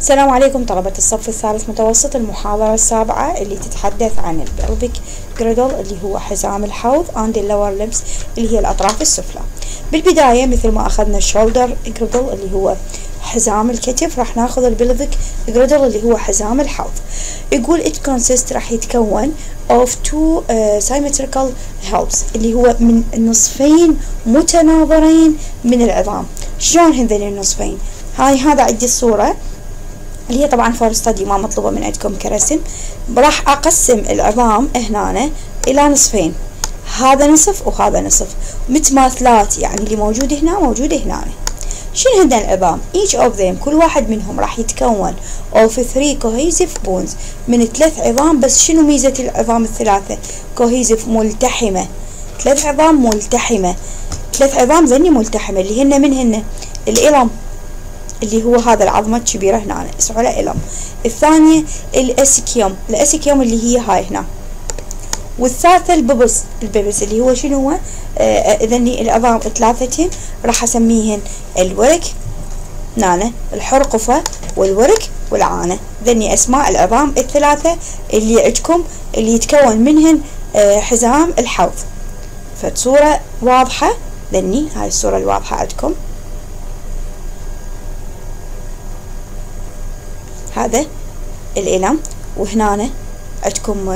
السلام عليكم طلبة الصف الثالث متوسط المحاضرة السابعة اللي تتحدث عن ال pelvic girdle اللي هو حزام الحوض the lower limbs اللي هي الأطراف السفلى. بالبداية مثل ما أخذنا ال shoulder girdle اللي هو حزام الكتف راح ناخذ ال pelvic girdle اللي هو حزام الحوض. يقول it consists راح يتكون of two uh, symmetrical halves اللي هو من نصفين متناظرين من العظام. شلون هذين النصفين؟ هاي هذا عندي الصورة. اللي هي طبعا فور ستدي ما مطلوبة من عندكم كرسم. راح أقسم العظام هنا إلى نصفين. هذا نصف وهذا نصف. متماثلات يعني اللي موجود هنا موجود هنا. شنو هذا العظام each of them كل واحد منهم راح يتكون of three cohesive bones من ثلاث عظام بس شنو ميزة العظام الثلاثة؟ cohesive ملتحمة. ثلاث عظام ملتحمة. ثلاث عظام ذني ملتحمة اللي هن من هن؟ ال ilium. اللي هو هذا العظمة الكبيرة هنا اسمه ilium الثانية ال ischium ال ischium اللي هي هاي هنا. والثالثة ال pubis ال pubis اللي هو شنو هو؟ آه ذني العظام ثلاثتين راح أسميهن الورك نانا الحرقفة والورك والعانة. ذني أسماء العظام الثلاثة اللي عندكم اللي يتكون منهن آه حزام الحوض. فصورة واضحة؟ ذني هاي الصورة الواضحة عندكم. هذا الإلم وهنا عندكم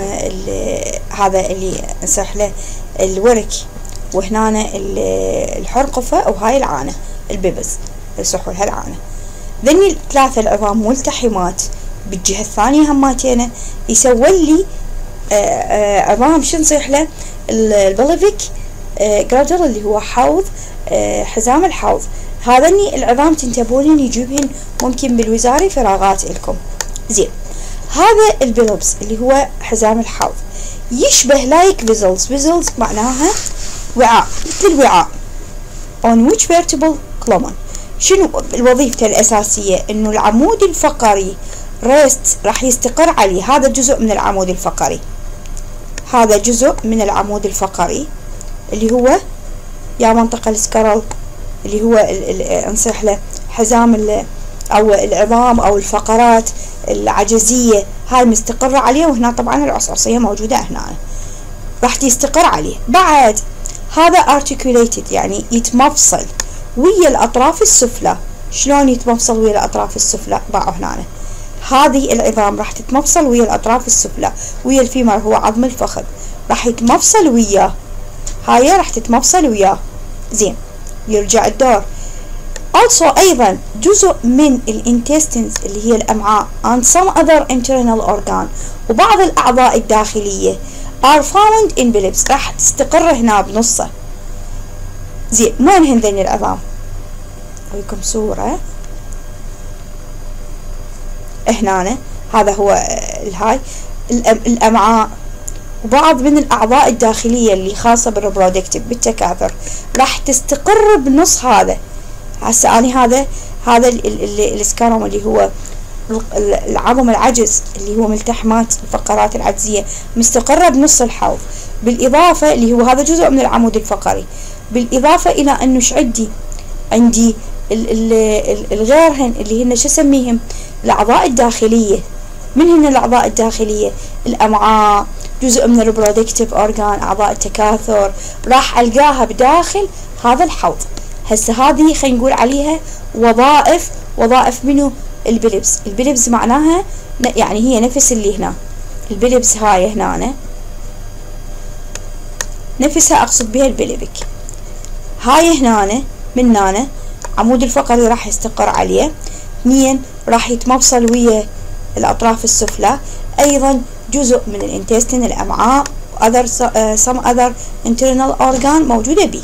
هذا اللي نصح له الورك وهنا الحرقفة وهاي العانة الببس يصحوا لها العانة. ذني الثلاثة العظام ملتحمات. بالجهة الثانية هماتينا يسوي لي عظام شو نصيح له؟ ال pelvic girdle اللي هو حوض حزام الحوض. هذني العظام تنتبهون يجيبهن ممكن بالوزاري فراغات لكم زين هذا ال pelvis اللي هو حزام الحوض. يشبه like vessels vessels معناها وعاء مثل الوعاء on which vertebral column شنو وظيفته الأساسية؟ إنه العمود الفقري ريست راح يستقر عليه. هذا جزء من العمود الفقري. هذا جزء من العمود الفقري اللي هو يا منطقة السكرل اللي هو أنصح له حزام أو العظام أو الفقرات العجزية. هاي مستقرة عليه وهنا طبعا العصعصية موجودة هنا. راح تستقر عليه. بعد هذا articulated يعني يتمفصل ويا الأطراف السفلى. شلون يتمفصل ويا الأطراف السفلى؟ باعوا هنا. هذه العظام راح تتمفصل ويا الأطراف السفلى ويا ال femur هو عظم الفخذ. راح يتمفصل وياه. هاي راح تتمفصل وياه. زين. يرجع الدور. Also أيضا جزء من ال intestines اللي هي الأمعاء and some other internal organ وبعض الأعضاء الداخلية. Are found in pelvis راح تستقر هنا بنصه. زين وين هذين العظام أوريكم صورة. هنا هذا هو الهاي. الأمعاء. وبعض من الأعضاء الداخلية اللي خاصة بال reproductive بالتكاثر راح تستقر بنص هذا. هسه أنا هذا هذا ال sacrum اللي هو العظم العجز اللي هو ملتحمات الفقرات العجزية مستقرة بنص الحوض. بالإضافة اللي هو هذا جزء من العمود الفقري. بالإضافة إلى أنه عندي؟ عندي الغيرهن اللي هن شو أسميهم؟ الأعضاء الداخلية. من هن الأعضاء الداخلية؟ الأمعاء جزء من الريبرودكتيف أورجان أعضاء التكاثر. راح ألقاها بداخل هذا الحوض. هسه هذه خلينا نقول عليها وظائف وظائف منو؟ البلبس البلبس معناها يعني هي نفس اللي هنا. البلبس هاي هنا نفسها أقصد بها البلبك هاي هنا من هنا عمود الفقري راح يستقر عليه. اثنين راح يتمفصل ويا الأطراف السفلى. أيضا جزء من الانتستين الأمعاء other some other internal organ موجودة بيه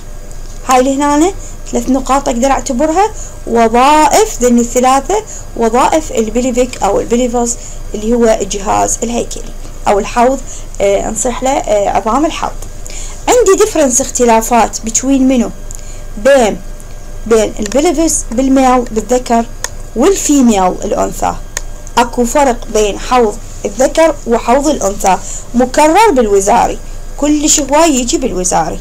هاي اللي هنا ثلاث نقاط أقدر أعتبرها. وظائف ذن الثلاثة وظائف ال pelvic أو ال pelvis اللي هو الجهاز الهيكلي أو الحوض آه نصح له آه عظام الحوض. عندي difference اختلافات between منو؟ بين بين ال pelvis بال male بالذكر وال female الأنثى. أكو فرق بين حوض الذكر وحوض الأنثى مكرر بالوزاري. كل هواي يجي بالوزاري.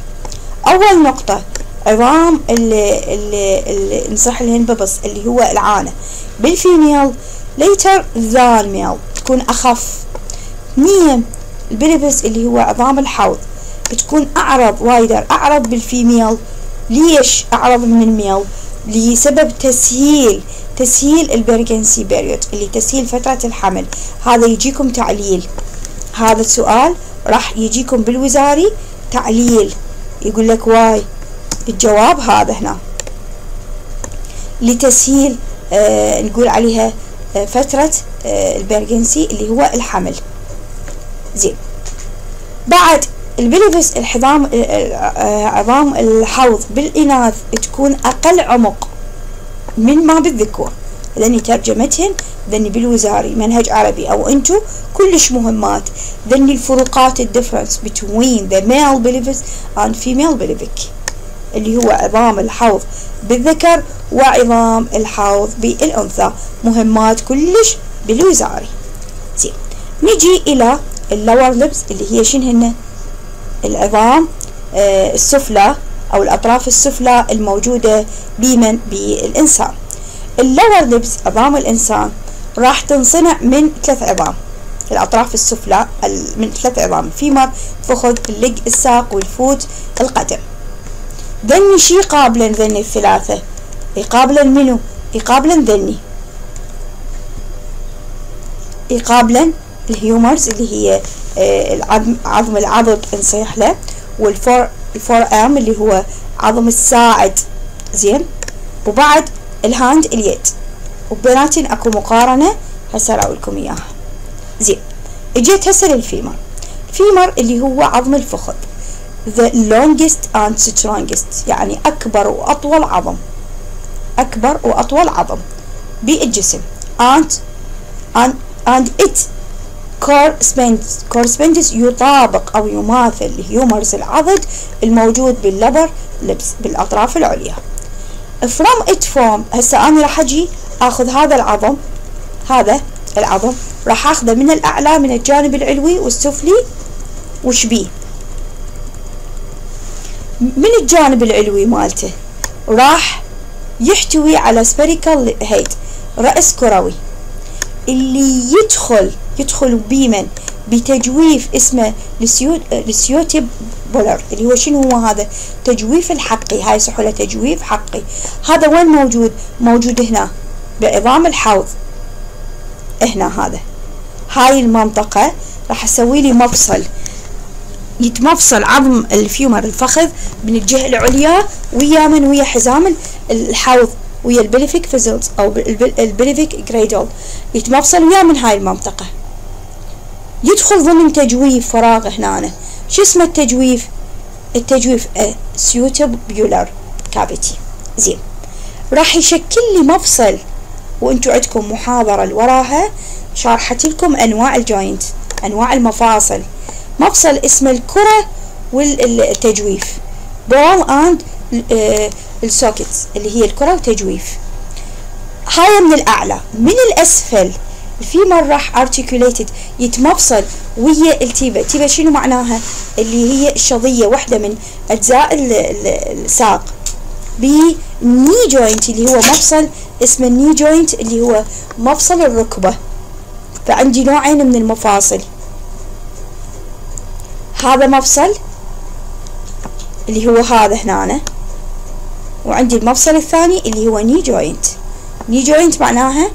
أول نقطة عظام نصح لهن pubis اللي هو العانة. بال female lighter than male تكون أخف. اثنين ال pelvis اللي هو عظام الحوض بتكون أعرض wider أعرض بال female. ليش أعرض من ال male؟ لسبب تسهيل تسهيل ال pregnancy period اللي تسهيل فترة الحمل. هذا يجيكم تعليل. هذا السؤال راح يجيكم بالوزاري تعليل. يقول لك why الجواب هذا هنا. لتسهيل آه نقول عليها آه فترة آه ال pregnancy اللي هو الحمل. زين. بعد ال pelvis العظام آه، آه، عظام الحوض بالإناث تكون أقل عمق من ما بالذكور. ذني ترجمتهن ذني بالوزاري منهج عربي أو أنتو كلش مهمات. ذني الفروقات الدفرنس between the male pelvis and female pelvic اللي هو عظام الحوض بالذكر وعظام الحوض بالأنثى. مهمات كلش بالوزاري زين نجي إلى اللور لبس اللي هي شنو هن العظام آه السفلى أو الأطراف السفلى الموجودة بمن بالإنسان. ال lower limbs عظام الإنسان راح تنصنع من ثلاث عظام. الأطراف السفلى من ثلاث عظام ال femur فخذ ال leg الساق وال foot القدم. ذني شي قابلا ذني الثلاثة؟ يقابلا منو؟ يقابلا ذني. يقابلا ال humerus اللي هي آه، العظم عظم العضد نصيح له وال fore ال forearm اللي هو عظم الساعد. زين؟ وبعد ال hand اليد. وبيناتهم أكو مقارنة هسه لكم إياها. زين. إجيت هسه لل femur. ال femur اللي هو عظم الفخذ. The longest and strongest. يعني أكبر وأطول عظم. أكبر وأطول عظم. بالجسم and and and it corresponds corresponds يطابق أو يماثل هيومرز العضد الموجود باللبر لبس بالأطراف العليا. From it form هسه أنا راح أجي أخذ هذا العظم. هذا العظم راح أخذه من الأعلى من الجانب العلوي والسفلي. وش بيه؟ من الجانب العلوي مالته راح يحتوي على spherical head رأس كروي. اللي يدخل يدخل بيمن بتجويف اسمه ال acetabular اللي هو شنو هو هذا؟ تجويف الحقي هاي سحولة تجويف حقي هذا وين موجود؟ موجود هنا بعظام الحوض. هنا هذا. هاي المنطقة راح أسوي لي مفصل. يتمفصل عظم ال femur الفخذ من الجهة العليا ويا من؟ ويا حزام الحوض ويا ال pelvic vessels أو ال pelvic girdle. يتمفصل ويا من هاي المنطقة. يدخل ضمن تجويف فراغ هنا. شو اسمه التجويف؟ التجويف acetabular cavity زين. راح يشكل لي مفصل وانتو عندكم محاضرة لوراها. شارحت لكم أنواع ال joint أنواع المفاصل. مفصل اسمه الكرة والتجويف. ball and ال sockets اللي هي الكرة والتجويف هاي من الأعلى. من الأسفل. ال femur راح articulated يتمفصل ويا ال tibia. tibia شنو معناها؟ اللي هي الشظية واحدة من أجزاء الساق. ب knee joint اللي هو مفصل اسمه ال knee joint اللي هو مفصل الركبة. فعندي نوعين من المفاصل. هذا مفصل اللي هو هذا هنا. وعندي المفصل الثاني اللي هو knee joint knee joint معناها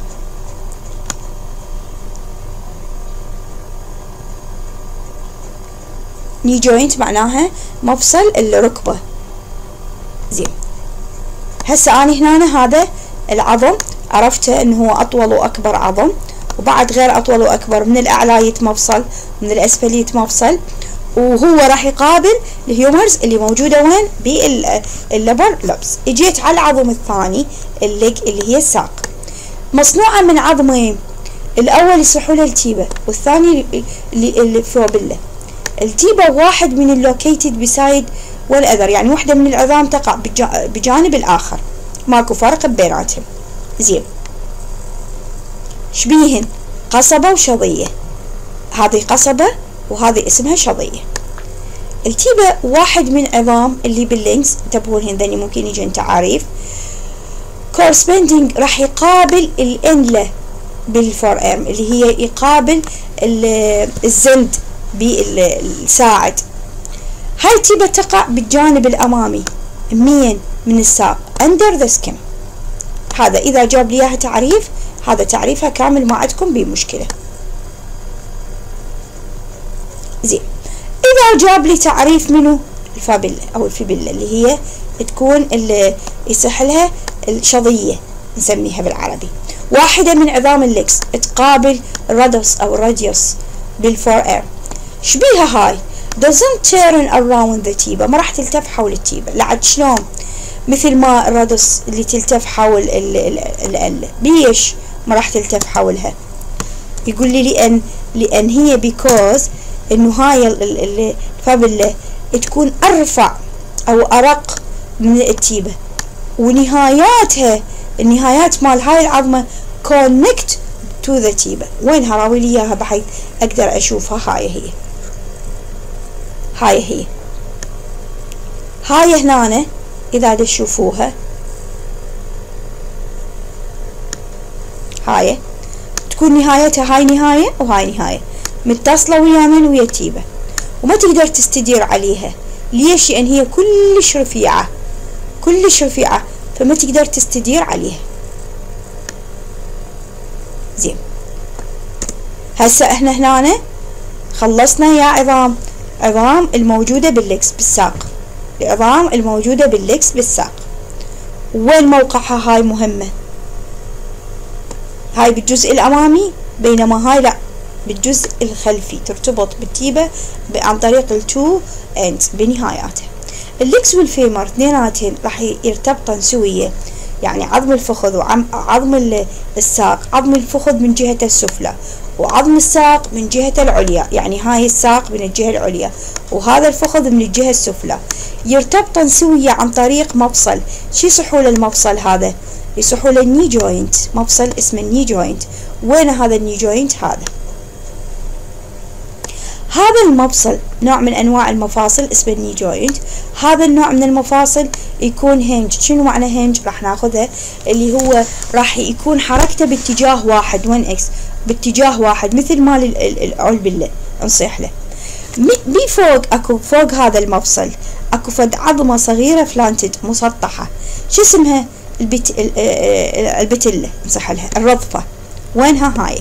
knee joint معناها مفصل الركبة. زين. هسه أنا هنا هذا العظم عرفته إنه هو أطول وأكبر عظم وبعد غير أطول وأكبر من الأعلى يتمفصل من الأسفل يتمفصل وهو راح يقابل ال humerus اللي موجودة وين؟ بال upper limbs. إجيت على العظم الثاني ال leg اللي هي الساق. مصنوعة من عظمين الأول يصيحوا له ال tibia والثاني اللي ال fibula ال tibia واحد من ال located beside the other يعني واحدة من العظام تقع بجانب الآخر. ماكو فرق بيناتهم زين. شبيهن؟ قصبة وشظية. هذه قصبة وهذه اسمها شظية. ال tibia واحد من عظام اللي بال legs انتبهوا هذني ممكن يجين تعاريف corresponding راح يقابل الانلة بال forearm اللي هي يقابل الزند. بالساعد. هاي ال tibia تقع بالجانب الأمامي؟ مين من الساق. Under the skin. هذا إذا جاب لي إياها تعريف هذا تعريفها كامل ما عندكم بمشكلة زين. إذا جاب لي تعريف منه ال fibula أو ال fibula اللي هي تكون اللي يصيح لها الشظية نسميها بالعربي. واحدة من عظام ال legs تقابل ال radius أو ال radius بال forearm شبيها هاي. Doesn't turn around the tibia. ما راح تلتف حول ال tibia. لعد شلون؟ مثل ما ال radius اللي تلتف حول ال ال بيش ما راح تلتف حولها؟ يقول لي لأن لأن هي because إنه هاي ال fibula تكون أرفع أو أرق من التيبة. ونهاياتها النهايات مال هاي العظمة connect to the تيبة. وينها؟ راوي لي إياها بحيث أقدر أشوفها. هاي هي. هاي هي. هاي هنا إذا تشوفوها هاي. تكون نهايتها هاي نهاية وهاي نهاية. متصلة ويا من ويا تيبة. وما تقدر تستدير عليها. ليش؟ لأن هي كلش رفيعة. كلش رفيعة. فما تقدر تستدير عليها. زين. هسه إحنا هنا خلصنا يا عظام. عظام الموجودة باللكس بالساق. العظام الموجودة باللكس بالساق. وين موقعها هاي مهمة؟ هاي بالجزء الأمامي بينما هاي لا. بالجزء الخلفي. ترتبط بال tibia عن طريق ال two end بنهاياتها. ال legs وال femur اثنيناتهم راح يرتبطن سوية. يعني عظم الفخذ وعظم الساق عظم الفخذ من جهة السفلى وعظم الساق من جهة العليا يعني هاي الساق من الجهة العليا وهذا الفخذ من الجهة السفلى. يرتبطن سوية عن طريق مفصل. شي صحول المفصل هذا؟ يصيحول ال knee joint. مفصل اسمه ال knee joint. وين هذا ال knee joint؟ هذا. هذا المفصل نوع من أنواع المفاصل اسمه ال knee joint هذا النوع من المفاصل يكون hinge شنو معنى hinge راح ناخذها اللي هو راح يكون حركته باتجاه واحد 1 axis باتجاه واحد مثل مال العلبلة نصيح له. بفوق اكو فوق هذا المفصل اكو فد عظمة صغيرة flattened مسطحة. شو اسمها؟ ال pat ال patella نصيح لها الرضفة. وينها هاي؟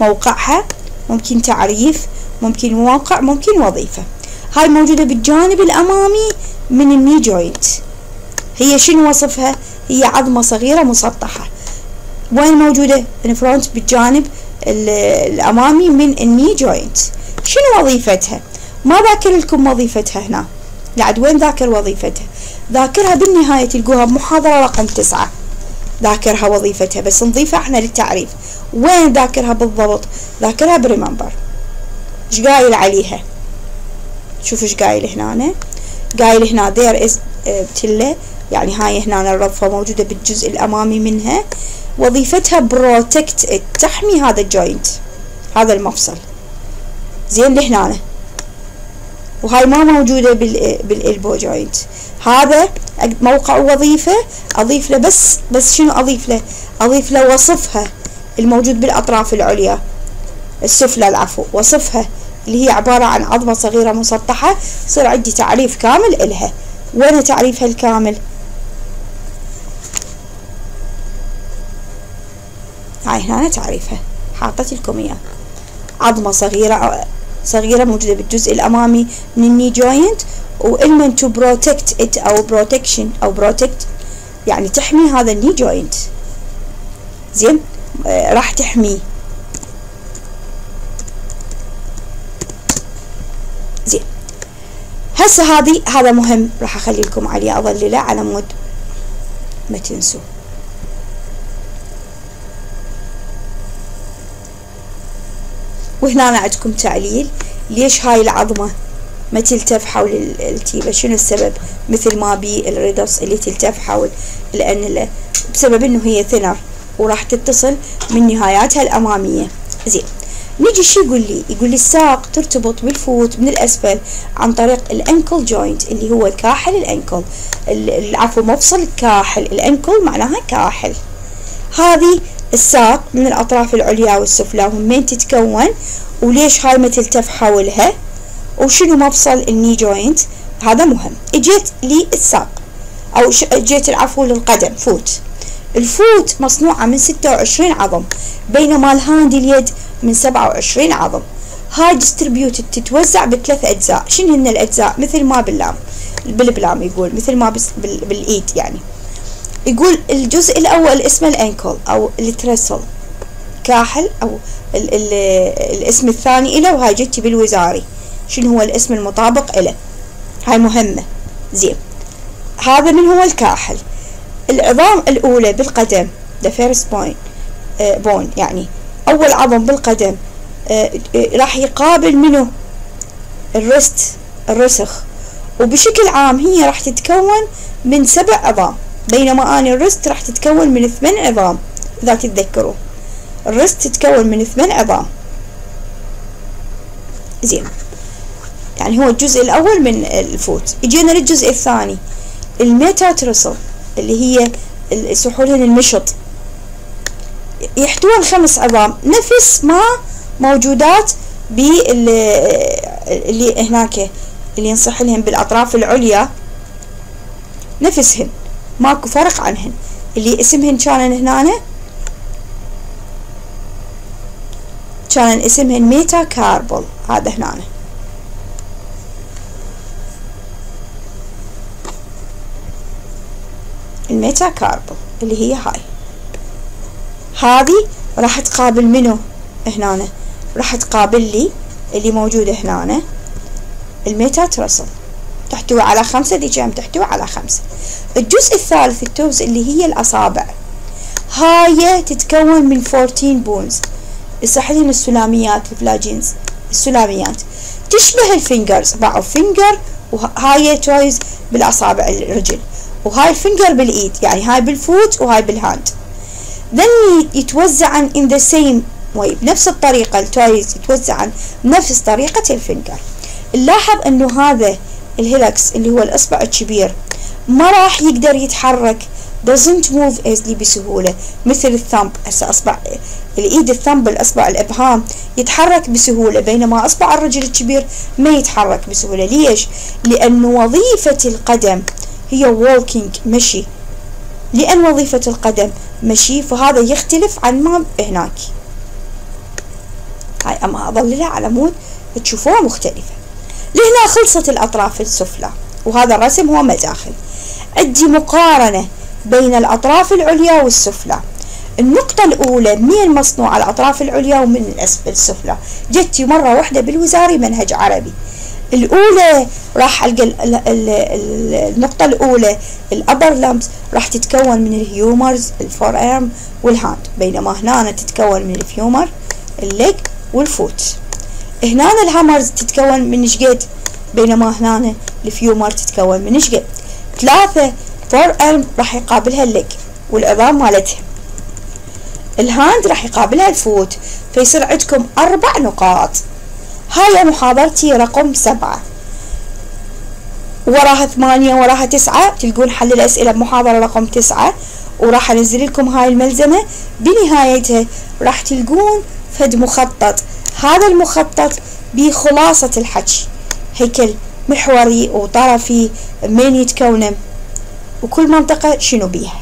موقعها ممكن تعريف ممكن موقع ممكن وظيفة. هاي موجودة بالجانب الأمامي من ال knee joint هي شنو وصفها؟ هي عظمة صغيرة مسطحة وين موجودة؟ ال front بالجانب الأمامي من ال knee joint شنو وظيفتها؟ ما ذاكر لكم وظيفتها هنا. لعد وين ذاكر وظيفتها؟ ذاكرها بالنهاية تلقوها بمحاضرة رقم تسعة. ذاكرها وظيفتها بس نضيفها إحنا للتعريف. وين ذاكرها بالضبط؟ ذاكرها ب remember. إيش قايل عليها؟ شوفوا إيش قايل هنا. قايل هنا there is patella يعني هاي هنا الرضفة موجودة بالجزء الأمامي منها. وظيفتها protect تحمي هذا ال joint هذا المفصل. زين لهنا. وهاي ما موجودة بالإلبو جوينت هذا موقع وظيفة أضيف له بس بس شنو أضيف له؟ أضيف له وصفها الموجود بالأطراف العليا. السفلى العفو وصفها اللي هي عبارة عن عظمة صغيرة مسطحة يصير عندي تعريف كامل إلها. وين تعريفها الكامل؟ هاي هنا تعريفها. حاطت لكم إياه. عظمة صغيرة صغيرة موجودة بالجزء الأمامي من ال knee joint وإلمن to protect it أو protection أو protect يعني تحمي هذا ال knee joint زين؟ آه راح تحميه. زين. هسه هذه هذا مهم راح أخلي لكم عليه أظلله على مود ما تنسوا. وهنا عندكم تعليل ليش هاي العظمة ما تلتف حول ال tibia شنو السبب؟ مثل ما بي ال radius اللي تلتف حول الأنلة بسبب إنه هي thinner وراح تتصل من نهاياتها الأمامية. زين. نيجي شو يقول لي يقول لي الساق ترتبط بال foot من الأسفل عن طريق ال ankle joint اللي هو الكاحل ال ankle. عفوا مفصل الكاحل. ال ankle معناها كاحل. هذه الساق من الأطراف العليا والسفلى ومن تتكون؟ وليش هاي ما تلتف حولها؟ وشنو مفصل ال knee joint؟ هذا مهم. اجيت للساق أو اجيت العفو للقدم foot. ال foot مصنوعة من ستة وعشرين عظم بينما ال hand اليد من سبعة وعشرين عظم. هاي distributed تتوزع بثلاث أجزاء. شنو هن الأجزاء؟ مثل ما بال limb بالبلام يقول مثل ما بالإيد يعني. يقول الجزء الأول اسمه الأنكل أو الترسل كاحل أو ال ال الاسم الثاني له وهاي جتي بالوزاري شنو هو الاسم المطابق له هاي مهمة. زين. هذا من هو الكاحل؟ العظام الأولى بالقدم the first uh, bone يعني أول عظم بالقدم uh, راح يقابل منه الرست الرسخ. وبشكل عام هي راح تتكون من سبع عظام. بينما أنا الرست راح تتكون من ثمان عظام إذا تتذكروا. الرست تتكون من ثمان عظام. زين. يعني هو الجزء الأول من الفوت. يجينا للجزء الثاني الميتاترسل اللي هي سحولين المشط. يحتوون خمس عظام. نفس ما موجودات اللي هناك اللي ينصح لهم بالأطراف العليا. نفسهن. ماكو فرق عنهن. اللي اسمهن كان هنا كان اسمهن ميتا كاربل. هذا هنا ال metacarpal اللي هي هاي. هذه راح تقابل منو هنا راح تقابل لي اللي موجودة هنا ال metatarsal. تحتوي على خمسة دي جام تحتوي على خمسة. الجزء الثالث ال toes اللي هي الأصابع. هاي تتكون من 14 bones يصيحلين السلاميات ال phalanges السلاميات. تشبه ال fingers باعوا finger وهاي toes بالأصابع الرجل. وهاي ال finger بالإيد يعني هاي بال foot وهاي بال hand then يتوزعن in the same way بنفس الطريقة ال toes يتوزعن بنفس طريقة ال finger نلاحظ إنه هذا ال hallux اللي هو الأصبع الكبير. ما راح يقدر يتحرك. Doesn't move easily بسهولة. مثل ال thumb هسه اصبع الإيد ال thumb الأصبع الإبهام يتحرك بسهولة بينما أصبع الرجل الكبير ما يتحرك بسهولة. ليش؟ لأن وظيفة القدم هي walking مشي. لأن وظيفة القدم مشي فهذا يختلف عن ما هناك. هاي أما أظللها على مود. تشوفوها مختلفة. لهنا خلصت الأطراف السفلى وهذا الرسم هو مداخل. عندي مقارنة بين الأطراف العليا والسفلى. النقطة الأولى منين مصنوع الأطراف العليا ومن الأسفل السفلى؟ جتي مرة واحدة بالوزاري منهج عربي. الأولى راح ألقى النقطة الأولى ال upper limbs راح تتكون من ال humerus ال forearm وال hand بينما هنا تتكون من ال femur ال leg وال foot هنا ال humerus تتكون من شقد بينما هنا ال femur تتكون من شقد ثلاثة forearm راح يقابلها ال leg والعظام مالتها. ال hand راح يقابلها ال foot فيصير عندكم أربع نقاط. هاي محاضرتي رقم سبعة. وراها ثمانية وراها تسعة تلقون حل الأسئلة بمحاضرة رقم تسعة. وراح أنزل لكم هاي الملزمة. بنهايتها راح تلقون فد مخطط. هذا المخطط بخلاصة الحكي هيكل محوري وطرفي من يتكون وكل منطقة شنو بيها.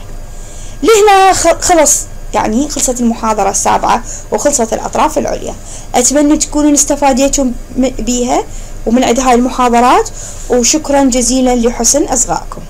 لهنا خلص. يعني خلصت المحاضرة السابعة وخلصت الأطراف العليا. أتمنى تكونوا استفاديتم بيها. ومن عند هاي المحاضرات. وشكرا جزيلا لحسن أصغائكم.